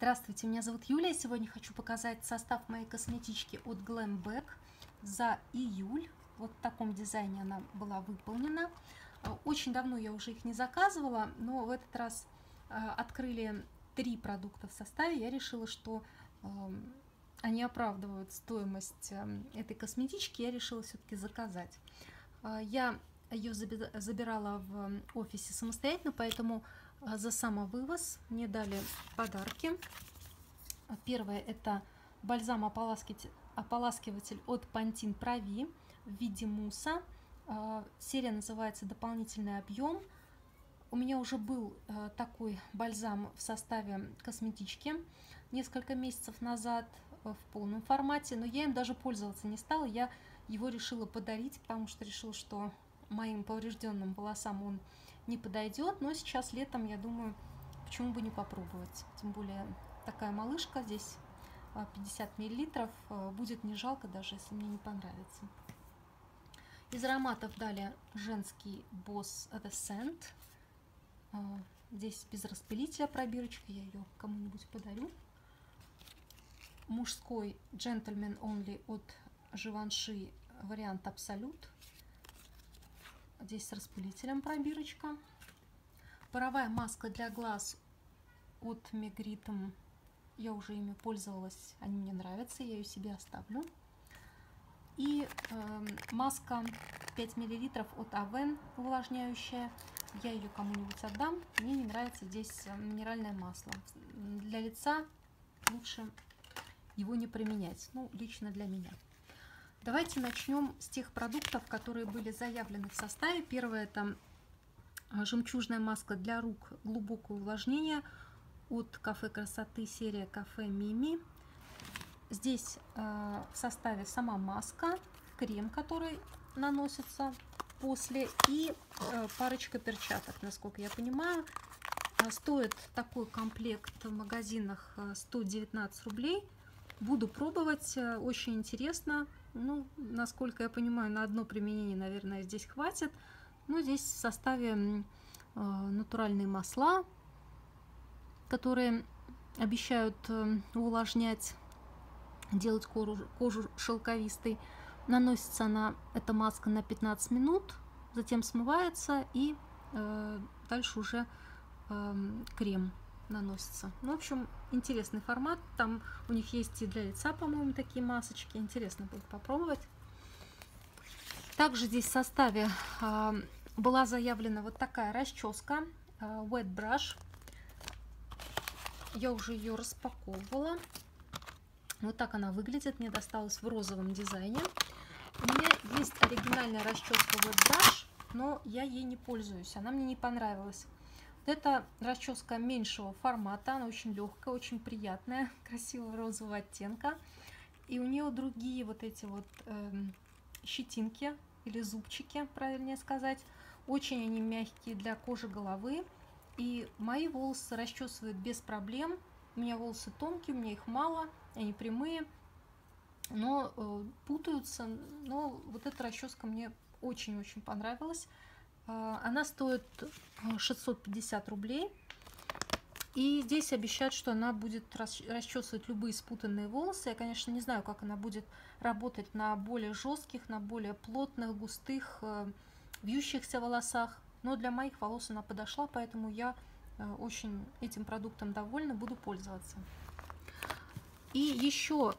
Здравствуйте, меня зовут Юлия. Сегодня хочу показать состав моей косметички от Glamback за июль. Вот в таком дизайне она была выполнена. А, очень давно я уже их не заказывала, но в этот раз а, открыли три продукта в составе. Я решила, что они оправдывают стоимость этой косметички. Я решила все-таки заказать. А, я ее забирала в офисе самостоятельно, поэтому за самовывоз мне дали подарки. Первое это бальзам ополаскиватель от Pantene Прави в виде муса. А, серия называется «Дополнительный объем». У меня уже был а, такой бальзам в составе косметички несколько месяцев назад в полном формате, но я им даже пользоваться не стала. Я его решила подарить, потому что решила, что моим поврежденным волосам он не подойдет, но сейчас летом, я думаю, почему бы не попробовать. Тем более такая малышка, здесь 50 а, миллилитров, а, будет не жалко, даже если мне не понравится. Из ароматов далее женский Boss The Scent. А, здесь без распылителя пробирочка, я ее кому-нибудь подарю. Мужской Gentleman Only от Живанши вариант Абсолют. Здесь с распылителем пробирочка. Паровая маска для глаз от Мегритм. Я уже ими пользовалась, они мне нравятся, я ее себе оставлю. И э, маска 5 мл от Авен увлажняющая. Я ее кому-нибудь отдам. Мне не нравится здесь э, минеральное масло. Для лица лучше его не применять. Ну, лично для меня. Давайте начнем с тех продуктов, которые были заявлены в составе. Первое это а, жемчужная маска для рук глубокое увлажнение от Кафе Красоты серия Кафе Мими. Здесь э, в составе сама маска, крем, который наносится после и э, парочка перчаток, насколько я понимаю. Стоит такой комплект в магазинах 119 рублей. Буду пробовать, очень интересно. Ну, насколько я понимаю, на одно применение, наверное, здесь хватит. Но здесь в составе э, натуральные масла, которые обещают э, увлажнять, делать кожу, кожу шелковистой. Наносится она, эта маска на 15 минут, затем смывается и э, дальше уже э, крем наносится. Ну, в общем, интересный формат. Там у них есть и для лица, по-моему, такие масочки. Интересно будет попробовать. Также здесь в составе э, была заявлена вот такая расческа э, Wet Brush. Я уже ее распаковывала. Вот так она выглядит. Мне досталась в розовом дизайне. У меня есть оригинальная расческа Wet Brush, но я ей не пользуюсь. Она мне не понравилась. Это расческа меньшего формата, она очень легкая, очень приятная, красивого розового оттенка. И у нее другие вот эти вот э, щетинки или зубчики, правильнее сказать. Очень они мягкие для кожи головы. И мои волосы расчесывают без проблем. У меня волосы тонкие, у меня их мало, они прямые, но э, путаются. Но вот эта расческа мне очень-очень понравилась. А, она стоит 650 э, рублей. И здесь обещают, что она будет расчесывать любые спутанные волосы. Я, конечно, не знаю, как она будет работать на более жестких, на более плотных, густых, э, вьющихся волосах. Но для моих волос она подошла, поэтому я э, очень этим продуктом довольна, буду пользоваться. И еще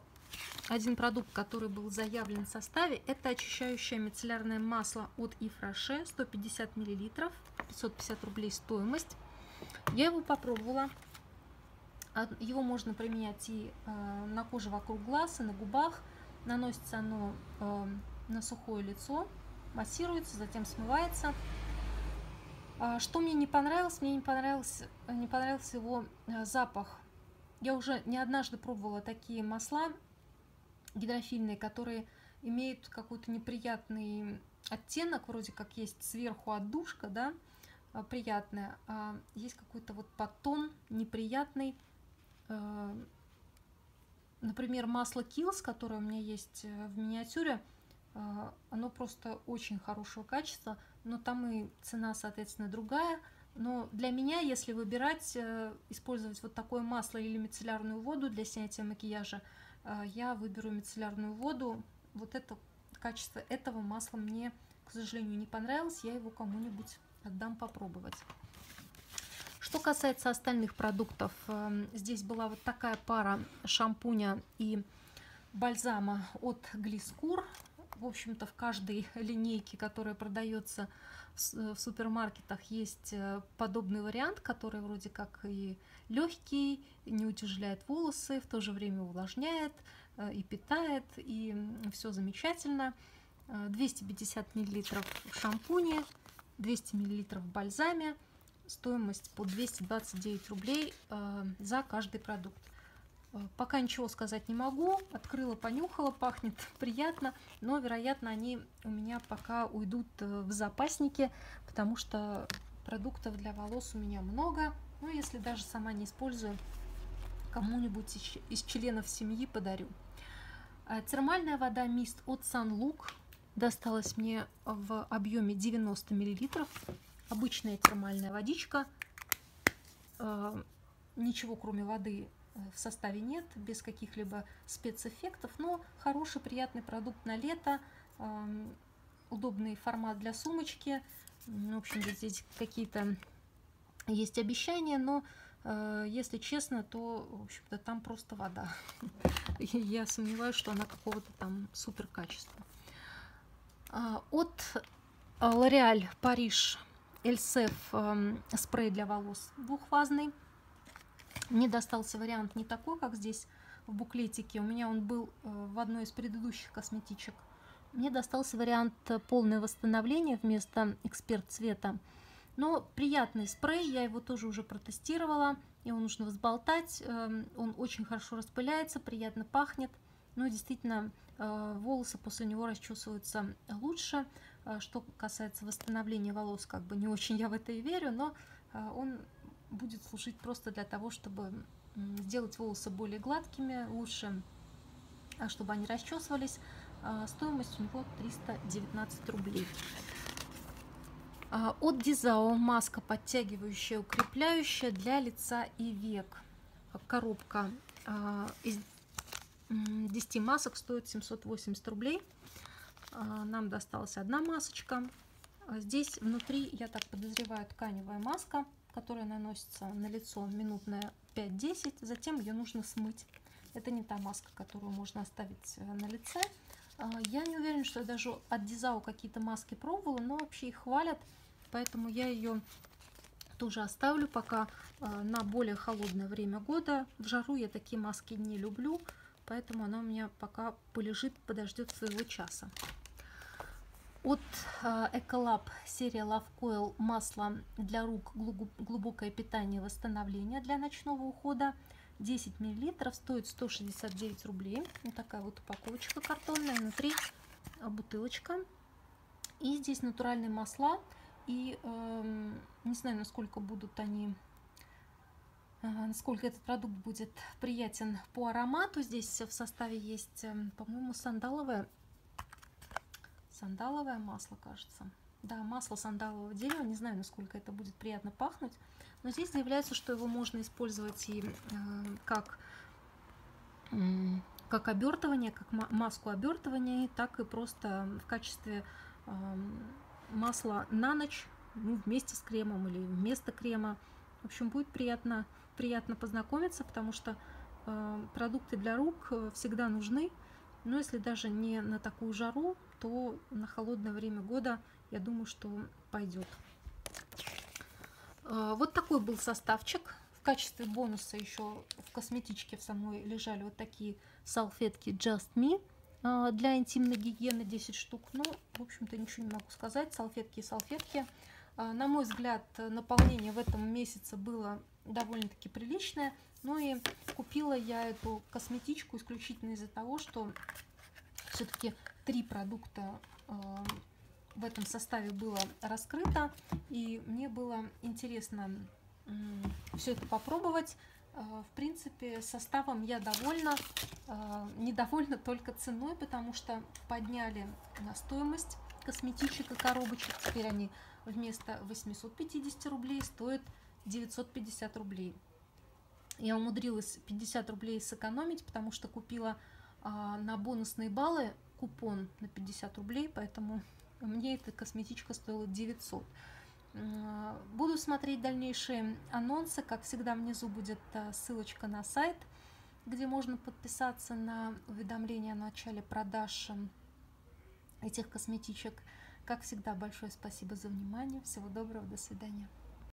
один продукт, который был заявлен в составе, это очищающее мицеллярное масло от Ифраше, 150 мл, 550 рублей стоимость. Я его попробовала. Его можно применять и э, на коже вокруг глаз, и на губах. Наносится оно э, на сухое лицо, массируется, затем смывается. А, что мне не понравилось? Мне не понравился, не понравился его э, запах. Я уже не однажды пробовала такие масла гидрофильные, которые имеют какой-то неприятный оттенок, вроде как есть сверху отдушка, да, а, приятная, а есть какой-то вот подтон неприятный. А, например, масло Kills, которое у меня есть э, в миниатюре, а, оно просто очень хорошего качества, но там и цена, соответственно, другая. Но для меня, если выбирать, э, использовать вот такое масло или мицеллярную воду для снятия макияжа, э, я выберу мицеллярную воду. Вот это качество этого масла мне, к сожалению, не понравилось. Я его кому-нибудь отдам попробовать. Что касается остальных продуктов, эм, здесь была вот такая пара шампуня и бальзама от Глискур. В общем-то, в каждой линейке, которая продается в супермаркетах, есть э, подобный вариант, который вроде как и легкий, не утяжеляет волосы, в то же время увлажняет э, и питает, и все замечательно. 250 э, мл в шампуне, 200 мл в бальзаме, стоимость по 229 рублей за каждый продукт. Э, пока ничего сказать не могу. Открыла, понюхала, пахнет приятно, но, вероятно, они у меня пока уйдут э, в запасники, потому что продуктов для волос у меня много. Ну, если даже сама не использую, кому-нибудь из членов семьи подарю. Э, термальная вода мист от Sunlook досталась мне в объеме 90 мл. Обычная термальная водичка. Ничего, кроме воды, в составе нет, без каких-либо спецэффектов, но хороший, приятный продукт на лето, удобный формат для сумочки. В общем, здесь какие-то есть обещания, но э, если честно, то, в общем-то, там просто вода. Я сомневаюсь, что она какого-то там супер качества. А, от L'Oréal Paris Эльсеф спрей для волос двухфазный. Мне достался вариант не такой, как здесь в буклетике. У меня он был э, в одной из предыдущих косметичек. Мне достался вариант э, полное восстановление вместо эксперт цвета. Но приятный спрей, я его тоже уже протестировала. Его нужно взболтать, эм, он очень хорошо распыляется, приятно пахнет. Ну и действительно, э, волосы после него расчесываются лучше. Что касается восстановления волос, как бы не очень я в это и верю, но он будет служить просто для того, чтобы сделать волосы более гладкими, лучше, а чтобы они расчесывались. Стоимость у него 319 рублей. А, от Дизао маска подтягивающая, укрепляющая для лица и век. Коробка из 10 масок стоит 780 рублей. Нам досталась одна масочка. Здесь внутри, я так подозреваю, тканевая маска которая наносится на лицо минутная 5-10, затем ее нужно смыть. Это не та маска, которую можно оставить э, на лице. А, я не уверена, что я даже от Дизау какие-то маски пробовала, но вообще их хвалят, поэтому я ее тоже оставлю пока э, на более холодное время года. В жару я такие маски не люблю, поэтому она у меня пока полежит, подождет своего часа. От Ecolab э, серия Love Coil масло для рук глубокое питание восстановление для ночного ухода 10 мл стоит 169 рублей. Вот такая вот упаковочка картонная. Внутри э, бутылочка. И здесь натуральные масла. И э, не знаю насколько будут они э, насколько этот продукт будет приятен по аромату. Здесь в составе есть э, по-моему сандаловое. Сандаловое масло, кажется. Да, масло сандалового дерева. Не знаю, насколько это будет приятно пахнуть. Но здесь заявляется, что его можно использовать и э, как, э, как обертывание, как маску обертывания, так и просто в качестве э, масла на ночь, ну, вместе с кремом или вместо крема. В общем, будет приятно, приятно познакомиться, потому что э, продукты для рук э, всегда нужны. Но если даже не на такую жару, то на холодное время года, я думаю, что пойдет. А, вот такой был составчик. В качестве бонуса еще в косметичке в самой лежали вот такие салфетки Just Me а, для интимной гигиены 10 штук. Ну, в общем-то, ничего не могу сказать. Салфетки и салфетки. А, на мой взгляд, наполнение в этом месяце было довольно-таки приличное. Ну и купила я эту косметичку исключительно из-за того, что все-таки три продукта э, в этом составе было раскрыто, и мне было интересно все это попробовать. Э, в принципе, составом я довольна, э, недовольна только ценой, потому что подняли стоимость косметичек и коробочек. Теперь они вместо 850 рублей стоят 950 рублей. Я умудрилась 50 рублей сэкономить, потому что купила а, на бонусные баллы купон на 50 рублей, поэтому мне эта косметичка стоила 900. А, буду смотреть дальнейшие анонсы. Как всегда, внизу будет а, ссылочка на сайт, где можно подписаться на уведомления о начале продаж этих косметичек. Как всегда, большое спасибо за внимание. Всего доброго, до свидания.